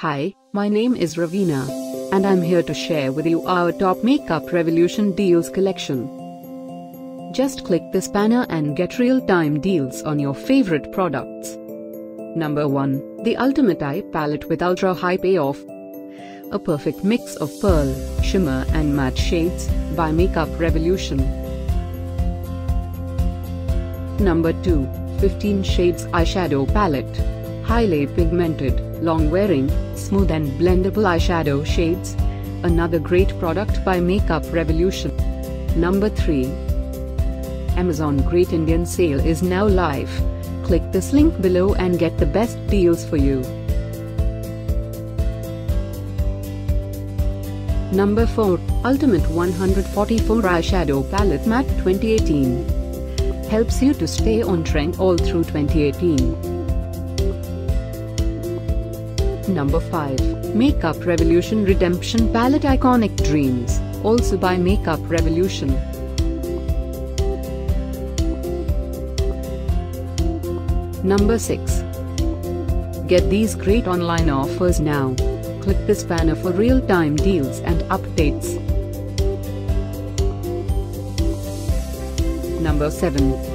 Hi, my name is Ravina. And I'm here to share with you our top Makeup Revolution Deals collection. Just click this banner and get real-time deals on your favorite products. Number 1. The Ultimate Eye Palette with Ultra High Payoff. A perfect mix of pearl, shimmer and matte shades by Makeup Revolution. Number 2. 15 Shades Eyeshadow Palette. Highly pigmented, long-wearing, smooth and blendable eyeshadow shades. Another great product by Makeup Revolution. Number 3. Amazon Great Indian Sale is now live. Click this link below and get the best deals for you. Number 4. Ultimate 144 Eyeshadow Palette Matte 2018 helps you to stay on trend all through 2018. Number 5. Makeup Revolution Redemption Palette Iconic Dreams, also by Makeup Revolution. Number 6. Get these great online offers now. Click this banner for real-time deals and updates. Number 7.